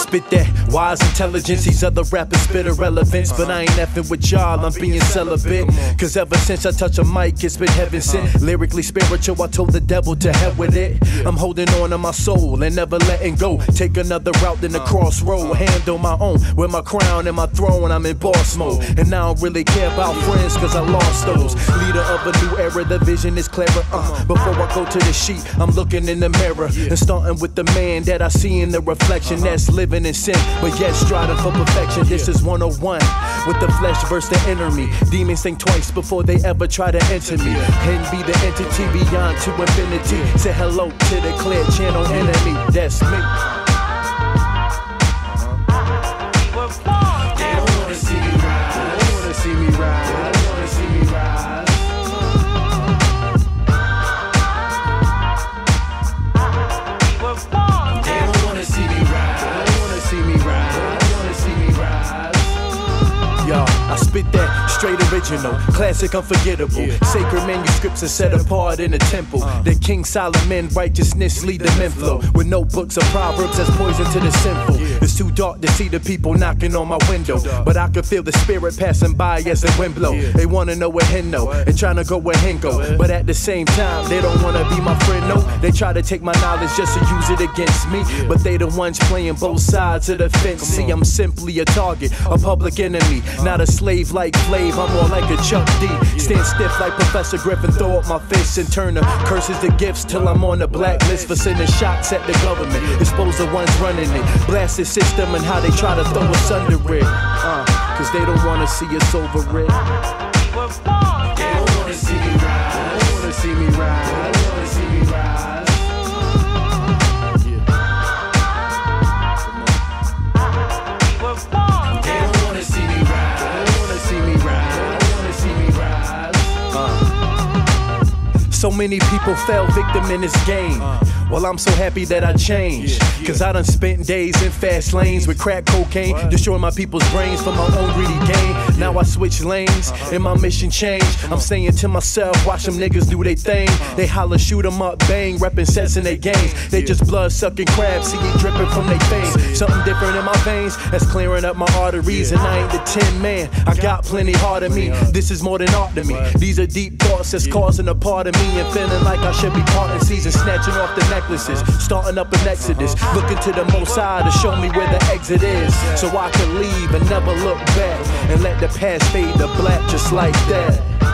spit that wise intelligence. These other rappers spit irrelevance, but I ain't effing with y'all. I'm being celibate. Cause ever since I touch a mic, it's been heaven sent. Lyrically spiritual, I told the devil to hell with it. I'm holding on to my soul and never letting go. Take another route than the crossroad. Handle my own with my crown and my throne. I'm in boss mode. And I don't really care about friends cause I lost those. Leader of a new era, the vision is clearer. Uh, before I go to the sheet, I'm looking in the mirror and starting with the man that I see in the reflection that's living in sin, but yet striving for perfection. This is 101 with the flesh versus the enemy. Demons think twice before they ever try to enter me. And be the entity beyond to infinity. Say hello to the clear channel enemy. That's me. Straight original, classic, unforgettable. Sacred manuscripts are set apart in a temple. The King Solomon righteousness lead the men flow. With notebooks of proverbs that's poison to the sinful. It's too dark to see the people knocking on my window, but I can feel the spirit passing by as the wind blow. They wanna know where hen know and trying to go where hen go, but at the same time they don't wanna be my friend. No, they try to take my knowledge just to use it against me, but they the ones playing both sides of the fence. See, I'm simply a target, a public enemy, not a slave like Flav. I'm more like a Chuck D. Stand stiff like Professor Griffin, throw up my fists and turn the curses to gifts till I'm on the blacklist for sending shots at the government. Expose the ones running it, blast the system and how they try to throw us under it. Uh, Cause they don't wanna see us over it. So many people fell victim in this game. Uh. Well, I'm so happy that I changed. Cause I done spent days in fast lanes with crack cocaine, destroying my people's brains for my own greedy gain. Now I switch lanes uh-huh. and my mission changed. I'm uh-huh. saying to myself, watch them niggas do they thing. Uh-huh. They holler, shoot 'em up, bang, reppin' sets in their games. They just blood sucking crabs, see it dripping from their veins. Something different in my veins that's clearing up my arteries. And I ain't the Tin Man, I got plenty heart in me. This is more than art to me. These are deep thoughts that's causing a part of me and feeling like I should be parting season, snatching off the necklaces, starting up an exodus. Looking to the most high to show me where the exit is. So I can leave and never look back and let the past fade to black just like that.